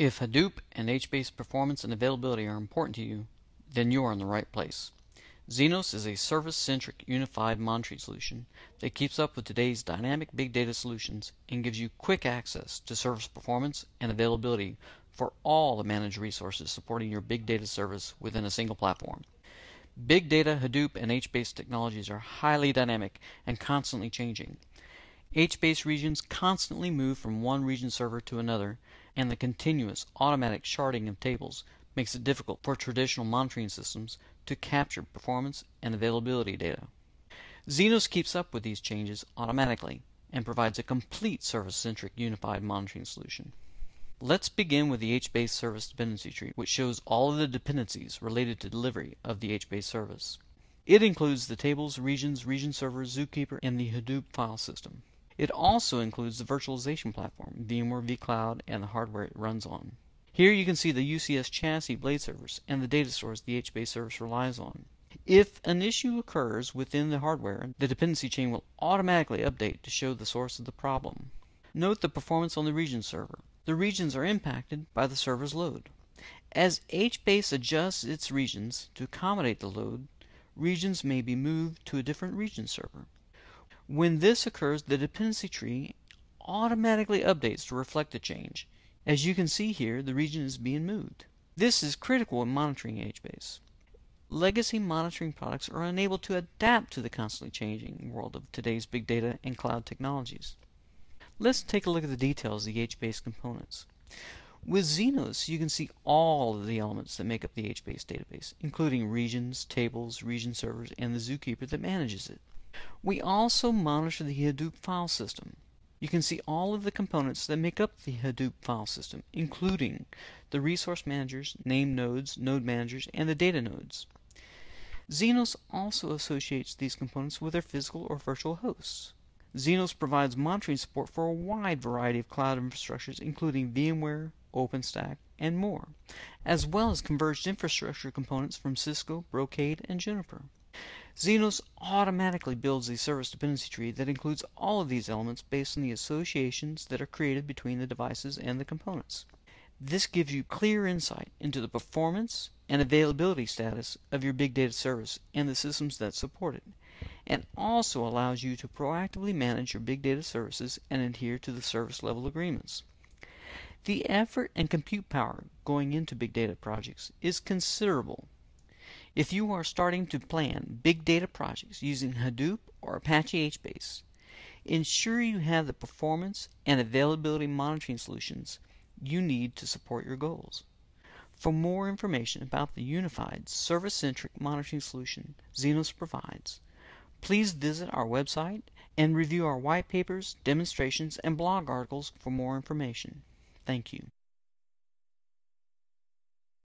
If Hadoop and HBase performance and availability are important to you, then you are in the right place. Zenoss is a service-centric unified monitoring solution that keeps up with today's dynamic big data solutions and gives you quick access to service performance and availability for all the managed resources supporting your big data service within a single platform. Big data, Hadoop, and HBase technologies are highly dynamic and constantly changing. HBase regions constantly move from one region server to another, and the continuous automatic sharding of tables makes it difficult for traditional monitoring systems to capture performance and availability data. Zenoss keeps up with these changes automatically and provides a complete service-centric unified monitoring solution. Let's begin with the HBase service dependency tree, which shows all of the dependencies related to delivery of the HBase service. It includes the tables, regions, region servers, Zookeeper, and the Hadoop file system. It also includes the virtualization platform, VMware vCloud, and the hardware it runs on. Here you can see the UCS chassis blade servers and the data stores the HBase service relies on. If an issue occurs within the hardware, the dependency chain will automatically update to show the source of the problem. Note the performance on the region server. The regions are impacted by the server's load. As HBase adjusts its regions to accommodate the load, regions may be moved to a different region server. When this occurs, the dependency tree automatically updates to reflect the change. As you can see here, the region is being moved. This is critical in monitoring HBase. Legacy monitoring products are unable to adapt to the constantly changing world of today's big data and cloud technologies. Let's take a look at the details of the HBase components. With Zenoss, you can see all of the elements that make up the HBase database, including regions, tables, region servers, and the Zookeeper that manages it. We also monitor the Hadoop file system. You can see all of the components that make up the Hadoop file system, including the resource managers, name nodes, node managers, and the data nodes. Zenoss also associates these components with their physical or virtual hosts. Zenoss provides monitoring support for a wide variety of cloud infrastructures, including VMware, OpenStack, and more, as well as converged infrastructure components from Cisco, Brocade, and Juniper. Zenoss automatically builds a service dependency tree that includes all of these elements based on the associations that are created between the devices and the components. This gives you clear insight into the performance and availability status of your big data service and the systems that support it, and also allows you to proactively manage your big data services and adhere to the service level agreements. The effort and compute power going into big data projects is considerable if you are starting to plan big data projects using Hadoop or Apache HBase, ensure you have the performance and availability monitoring solutions you need to support your goals. For more information about the unified service-centric monitoring solution Zenoss provides, please visit our website and review our white papers, demonstrations, and blog articles for more information. Thank you.